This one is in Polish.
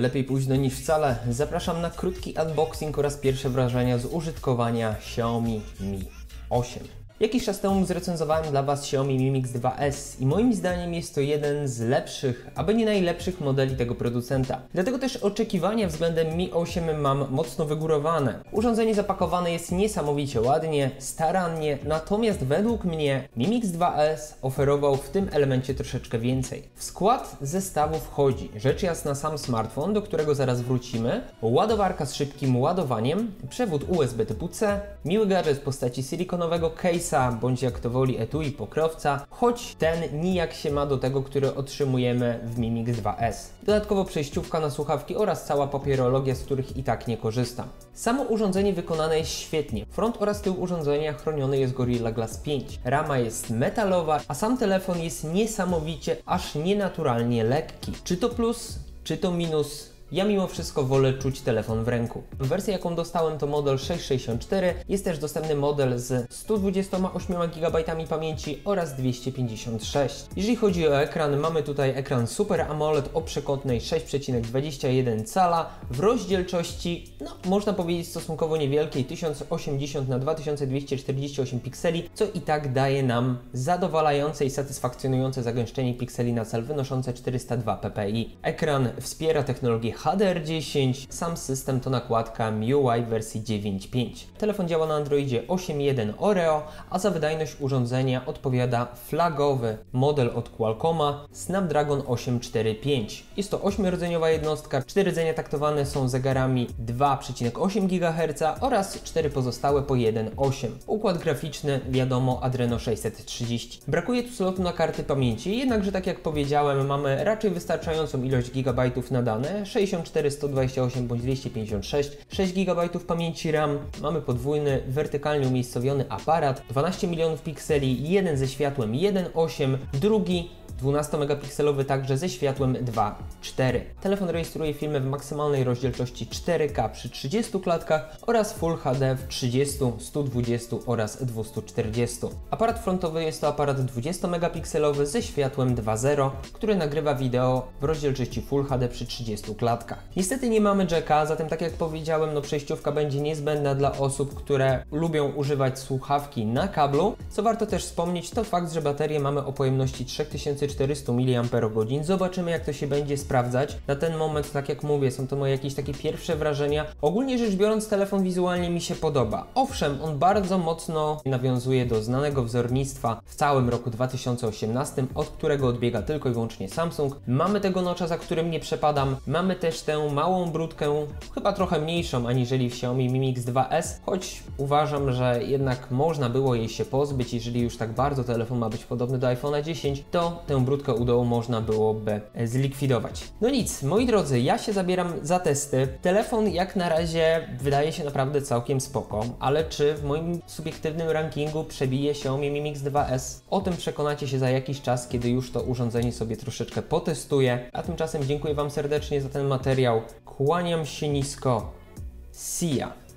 Lepiej późno niż wcale. Zapraszam na krótki unboxing oraz pierwsze wrażenia z użytkowania Xiaomi Mi 8. Jakiś czas temu zrecenzowałem dla Was Xiaomi Mi Mix 2S i moim zdaniem jest to jeden z lepszych, aby nie najlepszych modeli tego producenta. Dlatego też oczekiwania względem Mi 8 mam mocno wygórowane. Urządzenie zapakowane jest niesamowicie ładnie, starannie, natomiast według mnie Mi Mix 2S oferował w tym elemencie troszeczkę więcej. W skład zestawu wchodzi rzecz jasna sam smartfon, do którego zaraz wrócimy, ładowarka z szybkim ładowaniem, przewód USB typu C, miły gadżet w postaci silikonowego case bądź jak to woli etui pokrowca, choć ten nijak się ma do tego, który otrzymujemy w Mimix 2S. Dodatkowo przejściówka na słuchawki oraz cała papierologia, z których i tak nie korzystam. Samo urządzenie wykonane jest świetnie. Front oraz tył urządzenia chroniony jest Gorilla Glass 5. Rama jest metalowa, a sam telefon jest niesamowicie, aż nienaturalnie lekki. Czy to plus, czy to minus? Ja mimo wszystko wolę czuć telefon w ręku. Wersja jaką dostałem to model 664, jest też dostępny model z 128 GB pamięci oraz 256. Jeżeli chodzi o ekran, mamy tutaj ekran Super AMOLED o przekątnej 6,21 cala w rozdzielczości, no można powiedzieć stosunkowo niewielkiej 1080 na 2248 pikseli, co i tak daje nam zadowalające i satysfakcjonujące zagęszczenie pikseli na cal wynoszące 402 ppi. Ekran wspiera technologię HDR10, sam system to nakładka MIUI wersji 9.5. Telefon działa na Androidzie 8.1 Oreo, a za wydajność urządzenia odpowiada flagowy model od Qualcomma Snapdragon 845. Jest to 8-rdzeniowa jednostka, 4 rdzenia taktowane są zegarami 2,8 GHz oraz 4 pozostałe po 1,8. Układ graficzny wiadomo Adreno 630. Brakuje tu slotu na karty pamięci, jednakże tak jak powiedziałem mamy raczej wystarczającą ilość gigabajtów na dane, 6 64, 128 bądź 256, 6 GB pamięci RAM, mamy podwójny, wertykalnie umiejscowiony aparat, 12 milionów pikseli, jeden ze światłem 1.8, drugi 12-megapikselowy także ze światłem 2.4. Telefon rejestruje filmy w maksymalnej rozdzielczości 4K przy 30 klatkach oraz Full HD w 30, 120 oraz 240. Aparat frontowy jest to aparat 20-megapikselowy ze światłem 2.0, który nagrywa wideo w rozdzielczości Full HD przy 30 klatkach. Niestety nie mamy jacka, zatem tak jak powiedziałem, no przejściówka będzie niezbędna dla osób, które lubią używać słuchawki na kablu. Co warto też wspomnieć, to fakt, że baterię mamy o pojemności 3000 400 mAh. Zobaczymy jak to się będzie sprawdzać. Na ten moment, tak jak mówię, są to moje jakieś takie pierwsze wrażenia. Ogólnie rzecz biorąc, telefon wizualnie mi się podoba. Owszem, on bardzo mocno nawiązuje do znanego wzornictwa w całym roku 2018, od którego odbiega tylko i wyłącznie Samsung. Mamy tego nocza, za którym nie przepadam. Mamy też tę małą brudkę, chyba trochę mniejszą aniżeli w Xiaomi Mi Mix 2S, choć uważam, że jednak można było jej się pozbyć, jeżeli już tak bardzo telefon ma być podobny do iPhone'a 10, to tę brudkę u dołu można byłoby zlikwidować. No nic, moi drodzy, ja się zabieram za testy. Telefon jak na razie wydaje się naprawdę całkiem spoko, ale czy w moim subiektywnym rankingu przebije Xiaomi Mi Mix 2S? O tym przekonacie się za jakiś czas, kiedy już to urządzenie sobie troszeczkę potestuję. A tymczasem dziękuję Wam serdecznie za ten materiał. Kłaniam się nisko. See ya.